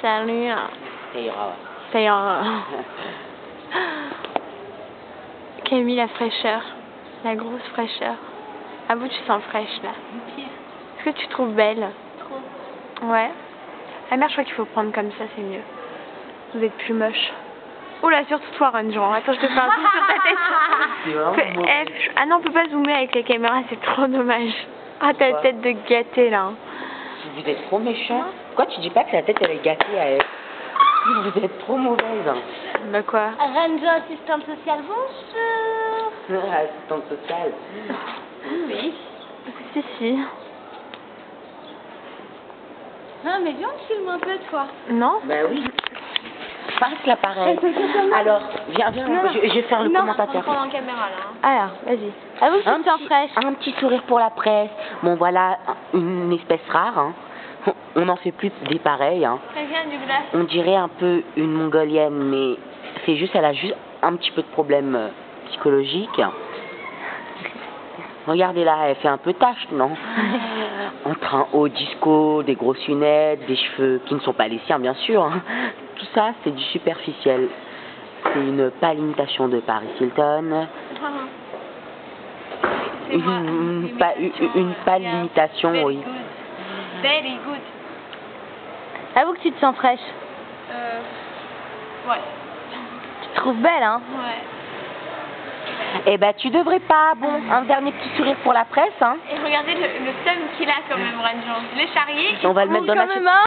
Salut. Ça ira, ouais. Ça ira. Camille, la fraîcheur. La grosse fraîcheur. Avoue, tu sens fraîche là. Est-ce que tu te trouves belle? Trop. Ouais. Ah merde, je crois qu'il faut prendre comme ça, c'est mieux. Vous êtes plus moche. Oh là, surtout toi, Ranjan. Attends, je te fais un zoom sur ta tête. vraiment ah non, on peut pas zoomer avec la caméra, c'est trop dommage. Ah, ta Pourquoi tête de gâté là. Vous êtes trop méchant. Pourquoi tu dis pas que la tête elle est gâtée à elle Vous êtes trop mauvaise. hein. Bah quoi Ranjo, assistante sociale, bonjour. Assistante sociale. Oui. Si, si. Ah, mais viens, on filme un peu, toi. Non Bah oui. Passe l'appareil. Alors, viens, viens, Non, je, je vais faire le Non, commentateur. on prend en caméra, là. hein. Alors, vas-y. Un petit, fraîche. un petit sourire pour la presse. Bon, voilà, une espèce rare. Hein. On n'en fait plus des pareils. Hein. On dirait un peu une mongolienne, mais c'est juste, elle a juste un petit peu de problème euh, psychologique. Regardez là, elle fait un peu tache, non? Un haut disco, des grosses lunettes, des cheveux qui ne sont pas les siens, bien sûr. hein. Tout ça, c'est du superficiel. C'est une pâle imitation de Paris Hilton. Une, pa- une, une pâle Yeah. imitation, Very oui. good. Very good. Avoue que tu te sens fraîche. Euh... Ouais. Tu te trouves belle, hein Ouais. Eh ben, tu devrais pas. Bon, un dernier petit sourire pour la presse, hein. Et regardez le, le qu'il a quand même, Ranjan. Je l'ai charrié. On va le mettre dans la